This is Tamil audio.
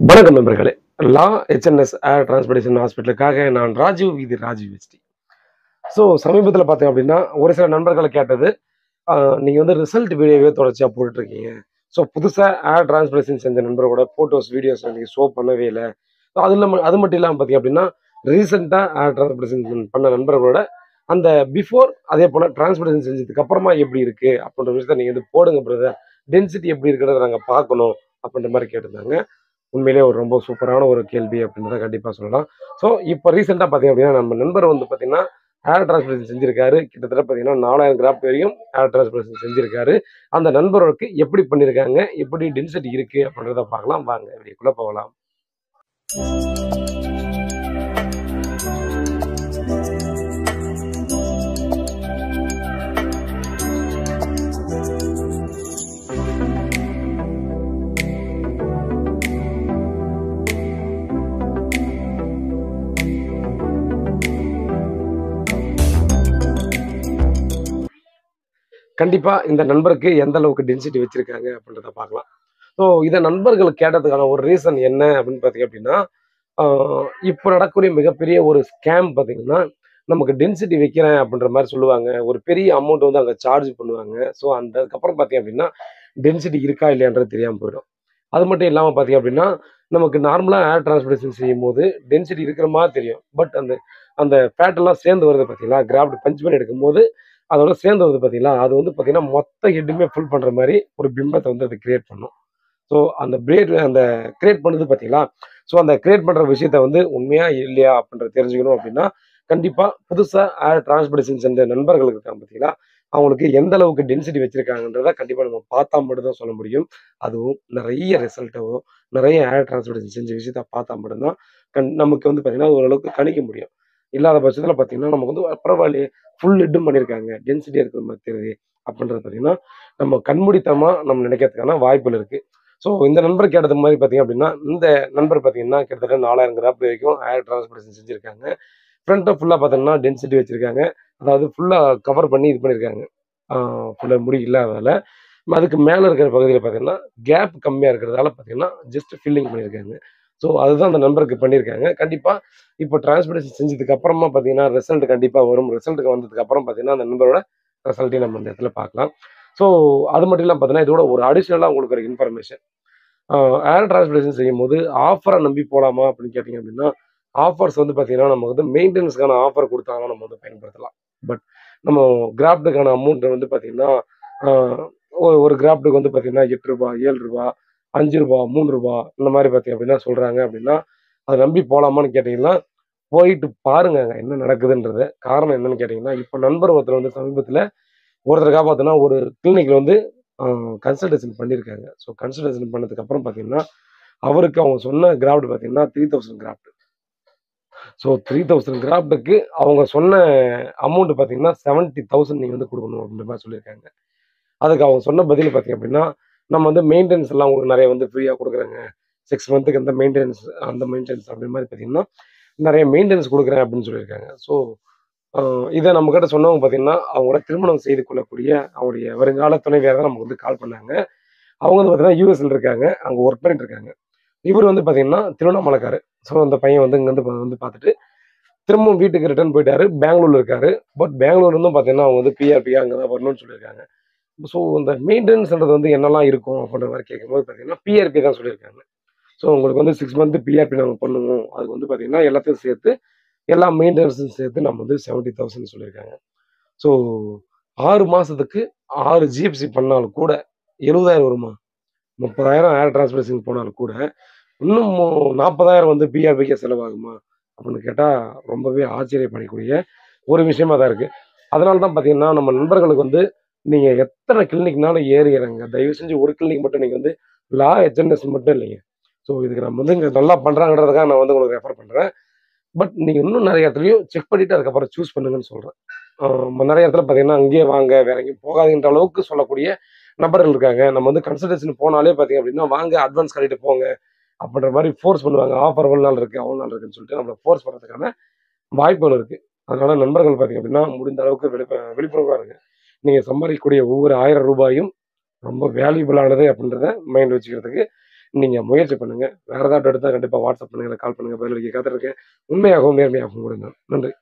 வணக்கம் நண்பர்களே. லா ஹெச்என்எஸ் ஏர் டிரான்ஸ்போர்டேஷன் ஹாஸ்பிட்டலுக்காக நான் ராஜீவ் இது ராஜீவ் எஸ்டி ஸோ சமீபத்தில் பார்த்தீங்க அப்படின்னா ஒரு சில நண்பர்களை கேட்டது நீங்கள் வந்து ரிசல்ட் வீடியோவே தொடர்ச்சியாக போட்டுட்ருக்கீங்க. ஸோ புதுசாக ஏர் டிரான்ஸ்போர்டேஷன் செஞ்ச நண்பரோட ஃபோட்டோஸ் வீடியோஸ் நீங்கள் ஷோ பண்ணவே இல்லை. ஸோ அது இல்லாமல் அது மட்டும் இல்லாமல் பார்த்தீங்க அப்படின்னா ரீசெண்டாக ஏர் டிரான்ஸ்போர்டேஷன் பண்ண நண்பர்களோட அந்த பிஃபோர் அதே போல் டிரான்ஸ்போர்டேஷன் செஞ்சதுக்கு அப்புறமா எப்படி இருக்குது அப்படின்ற விஷயத்த நீங்கள் வந்து போடுங்க பிரதர் டென்சிட்டி எப்படி இருக்கிறத நாங்கள் பார்க்கணும் அப்படின்ற மாதிரி கேட்டிருந்தாங்க. உண்மையிலே ஒரு ரொம்ப சூப்பரான ஒரு கேள்வி அப்படின்றத கண்டிப்பாக சொல்லலாம். ஸோ இப்போ ரீசெண்டாக பார்த்தீங்க அப்படின்னா நம்ம நண்பர் வந்து பார்த்தீங்கன்னா ஏர் டிரான்ஸ்போர்டேஷன் செஞ்சிருக்காரு. கிட்டத்தட்ட பார்த்தீங்கன்னா நாலாயிரம் கிராப் வரையும் ஏர் டிரான்ஸ்போர்டேஷன் செஞ்சிருக்காரு. அந்த நண்பருக்கு எப்படி பண்ணியிருக்காங்க எப்படி டென்சிட்டி இருக்குது அப்படின்றத பார்க்கலாம். வாங்க குள்ளே போகலாம். கண்டிப்பாக இந்த நண்பருக்கு எந்த அளவுக்கு டென்சிட்டி வச்சுருக்காங்க அப்படின்றத பார்க்கலாம். ஸோ இதை நண்பர்கள் கேட்டதுக்கான ஒரு ரீசன் என்ன அப்படின்னு பார்த்தீங்க அப்படின்னா இப்போ நடக்கக்கூடிய மிகப்பெரிய ஒரு ஸ்கேம் பார்த்தீங்கன்னா நமக்கு டென்சிட்டி வைக்கிறேன் அப்படின்ற மாதிரி சொல்லுவாங்க. ஒரு பெரிய அமௌண்ட் வந்து அங்கே சார்ஜ் பண்ணுவாங்க. ஸோ அந்த அதுக்கப்புறம் பார்த்தீங்க அப்படின்னா டென்சிட்டி இருக்கா இல்லையான்றது தெரியாமல் போயிடும். அது மட்டும் இல்லாமல் பார்த்தீங்க அப்படின்னா நமக்கு நார்மலாக ஏர் டிரான்ஸ்போர்டேஷன் செய்யும் போது டென்சிட்டி இருக்கிற மாதிரி தெரியும். பட் அந்த அந்த ஃபேட்டெல்லாம் சேர்ந்து வருது பார்த்தீங்களா? கிராஃப்ட் பஞ்ச் பண்ணி எடுக்கும்போது அதோட சேர்ந்து வந்து பார்த்தீங்களா அது வந்து பார்த்தீங்கன்னா மொத்த ஹெட்டுமே ஃபுல் பண்ணுற மாதிரி ஒரு பிம்பத்தை வந்து அது கிரியேட் பண்ணும். ஸோ அந்த பிரேட் அந்த கிரியேட் பண்ணுது பார்த்தீங்களா ஸோ அந்த கிரியேட் பண்ணுற விஷயத்த வந்து உண்மையா இல்லையா அப்படின்றத தெரிஞ்சுக்கணும் அப்படின்னா கண்டிப்பாக புதுசாக ஏர் டிரான்ஸ்போர்டேஷன் சென்ற நண்பர்களுக்கு இருக்காங்க பார்த்தீங்களா அவங்களுக்கு எந்த அளவுக்கு டென்சிட்டி வச்சுருக்காங்கன்றத கண்டிப்பாக நம்ம பார்த்தா மட்டும்தான் சொல்ல முடியும். அதுவும் நிறைய ரிசல்ட்டோ நிறைய ஏர் டிரான்ஸ்போர்டேஷன் செஞ்ச விஷயத்த பார்த்தா மட்டும்தான் கண் நமக்கு வந்து பார்த்தீங்கன்னா ஓரளவுக்கு கணிக்க முடியும். இல்லாத பட்சத்தில் பார்த்தீங்கன்னா நமக்கு வந்து பரவாயில்லையே ஃபுல் ஹெட்டும் பண்ணியிருக்காங்க டென்சிட்டி இருக்கிற மாதிரி தெரியுது அப்படின்றது பார்த்தீங்கன்னா நம்ம கண்முடித்தமாக நம்ம நினைக்கிறதுக்கான வாய்ப்புகள் இருக்குது ஸோ இந்த நண்பர் கேட்டது மாதிரி பார்த்தீங்க அப்படின்னா இந்த நண்பர் பார்த்தீங்கன்னா கிட்டத்தட்ட நாலாயிரம் கிராப் வரைக்கும் ஏர் டிரான்ஸ்போர்டேஷன் செஞ்சுருக்காங்க. ஃப்ரண்ட்டை ஃபுல்லாக பார்த்தோம்னா டென்சிட்டி வச்சுருக்காங்க. அதாவது ஃபுல்லாக கவர் பண்ணி இது பண்ணியிருக்காங்க ஃபுல்லாக முடி இல்லாததால். அதுக்கு மேலே இருக்கிற பகுதியில் பார்த்தீங்கன்னா கேப் கம்மியாக இருக்கிறதால பார்த்தீங்கன்னா ஜஸ்ட் ஃபில்லிங் பண்ணியிருக்காங்க ஸோ அதுதான் அந்த நம்பருக்கு பண்ணியிருக்காங்க கண்டிப்பாக இப்போ டிரான்ஸ்போர்டேஷன் செஞ்சதுக்கு அப்புறமா பார்த்தீங்கன்னா ரிசல்ட் கண்டிப்பாக வரும். ரிசல்ட்டுக்கு வந்ததுக்கு அப்புறம் பார்த்தீங்கன்னா அந்த நம்பரோட ரிசல்ட்டையும் நம்ம அந்த இடத்துல பார்க்கலாம் ஸோ அது மட்டும் இல்லாமல் பார்த்தீங்கன்னா இதோட ஒரு அடிஷ்னலாக உங்களுக்கு ஒரு இன்ஃபர்மேஷன் ஏர் டிரான்ஸ்போர்டேஷன் செய்யும் போது ஆஃபரை நம்பி போகலாமா அப்படின்னு கேட்டிங்க அப்படின்னா ஆஃபர்ஸ் வந்து பார்த்தீங்கன்னா நம்ம வந்து மெயின்டெனன்ஸ்க்கான ஆஃபர் கொடுத்தாங்கன்னா நம்ம வந்து பயன்படுத்தலாம். பட் நம்ம கிராஃப்டுக்கான அமௌண்ட் வந்து பார்த்தீங்கன்னா ஒரு கிராஃப்டுக்கு வந்து பார்த்தீங்கன்னா எட்டு ரூபா ஏழு ரூபா அஞ்சு ரூபா மூணு ரூபா இந்த மாதிரி பார்த்தீங்க அப்படின்னா சொல்கிறாங்க அப்படின்னா அதை நம்பி போகலாமான்னு கேட்டிங்கன்னா போயிட்டு பாருங்க என்ன நடக்குதுன்றது. காரணம் என்னன்னு கேட்டிங்கன்னா இப்போ நண்பர் ஒருத்தர் வந்து சமீபத்தில் ஒருத்தருக்காக பார்த்தோன்னா ஒரு கிளினிக்கில் வந்து கன்சல்டேஷன் பண்ணியிருக்காங்க ஸோ கன்சல்டேஷன் பண்ணதுக்கப்புறம் பார்த்தீங்கன்னா அவருக்கு அவங்க சொன்ன கிராஃப்ட் பார்த்தீங்கன்னா three thousand craft so three thousand கிராஃப்ட்டுக்கு அவங்க சொன்ன அமௌண்ட் பார்த்தீங்கன்னா செவன்ட்டி தௌசண்ட் நீங்கள் வந்து கொடுக்கணும் அப்படின்ற மாதிரி சொல்லியிருக்காங்க. அதுக்கு அவங்க சொன்ன பதில் பார்த்தீங்க அப்படின்னா நம்ம வந்து மெயின்டெனன்ஸ் எல்லாம் உங்களுக்கு நிறைய வந்து ஃப்ரீயாக கொடுக்குறாங்க. சிக்ஸ் மந்த்துக்கு அந்த மெயின்டெனன்ஸ் அந்த மெயின்டெனன்ஸ் அப்படி மாதிரி பார்த்தீங்கன்னா நிறைய மெயின்டெனன்ஸ் கொடுக்குறேன் அப்படின்னு சொல்லியிருக்காங்க. ஸோ இதை நம்ம கிட்ட சொன்னவங்க பார்த்தீங்கன்னா அவங்களோட திருமணம் செய்து கொள்ளக்கூடிய அவருடைய வருங்கால துணைவியாக தான் நமக்கு வந்து கால் பண்ணாங்க. அவங்க வந்து பார்த்தீங்கன்னா யூஎஸ்ல இருக்காங்க. அங்கே ஒர்க் பண்ணிட்டு இருக்காங்க. இவர் வந்து பார்த்தீங்கன்னா திருவண்ணாமலைக்காரு ஸோ அந்த பையன் வந்து இங்கேருந்து வந்து பார்த்துட்டு திரும்பவும் வீட்டுக்கு ரிட்டர்ன் போயிட்டாரு. பெங்களூர்ல இருக்காரு. பட் பெங்களூர்லேருந்து பார்த்தீங்கன்னா அவங்க வந்து பிஆர்பியாக அங்கே தான் வரணும்னு சொல்லியிருக்காங்க. ஸோ இந்த மெயின்டெனன்ஸ்ன்றது வந்து என்னெல்லாம் இருக்கும் அப்படின்ற மாதிரி கேட்கும்போது பார்த்தீங்கன்னா பிஆர்பி தான் சொல்லியிருக்காங்க. ஸோ உங்களுக்கு வந்து சிக்ஸ் மந்த் பிஆர்பி நாங்கள் பண்ணுவோம் அதுக்கு வந்து பார்த்தீங்கன்னா எல்லாத்தையும் சேர்த்து எல்லா மெயின்டெனன்ஸும் சேர்த்து நம்ம வந்து செவன்ட்டி தௌசண்ட் சொல்லியிருக்காங்க. ஸோ ஆறு மாதத்துக்கு ஆறு ஜிஎஃப்சி பண்ணாலும் கூட எழுபதாயிரம் வருமா? முப்பதாயிரம் ஏர் டிரான்ஸ்பரன்சிங் போனாலும் கூட இன்னும் நாற்பதாயிரம் வந்து பிஆர்பிக்கே செலவாகுமா? அப்படின்னு கேட்டால் ரொம்பவே ஆச்சரியப்படக்கூடிய ஒரு விஷயமா தான் இருக்குது அதனால தான் பார்த்தீங்கன்னா நம்ம நண்பர்களுக்கு வந்து நீங்கள் எத்தனை கிளினிக்னாலும் ஏறி இறங்க தயவு செஞ்சு ஒரு கிளினிக் மட்டும் நீங்கள் வந்து லா எஜெண்டஸ் மட்டும் இல்லைங்க. ஸோ இதுக்கு நம்ம வந்து இங்கே நல்லா பண்ணுறாங்கன்றதுக்காக நான் வந்து உங்களுக்கு ரெஃபர் பண்ணுறேன் பட் நீங்கள் இன்னும் நிறைய இடத்துலையும் செக் பண்ணிவிட்டு அதுக்கப்புறம் சூஸ் பண்ணுங்கன்னு சொல்கிறேன் நிறைய இடத்துல பார்த்தீங்கன்னா அங்கேயே வாங்க வேற எங்கேயும் போகாதுன்ற அளவுக்கு சொல்லக்கூடிய நபர்கள் இருக்காங்க. நம்ம வந்து கன்சல்டேஷன் போனாலே பார்த்தீங்க அப்படின்னா வாங்க அட்வான்ஸ் கட்டிட்டு போங்க. அப்படின்ற மாதிரி ஃபோர்ஸ் பண்ணுவாங்க. ஆஃபர் ஒரு நாள் இருக்குது அவ்வளோ நாள் இருக்குன்னு சொல்லிட்டு நம்மளை ஃபோர்ஸ் பண்ணுறதுக்கான வாய்ப்புகள் இருக்குது அதனால நண்பர்கள் பார்த்தீங்க அப்படின்னா முடிந்த அளவுக்கு விழிப்ப விழிப்புணர்வாக இருக்குது நீங்கள் சம்பாதிக்கக்கூடிய ஒவ்வொரு ஆயிரம் ரூபாயும் ரொம்ப வேல்யூபிளானது அப்படின்றத மைண்ட் வச்சுக்கிறதுக்கு நீங்கள் முயற்சி பண்ணுங்க. வேறு ஏதாவது எடுத்தால் கண்டிப்பாக வாட்ஸ்அப் பண்ணுங்கள் கால் பண்ணுங்கள் பதிலளிக்க காத்திருக்கேன் உண்மையாகவும் நேர்மையாகவும் கொடுங்க நன்றி.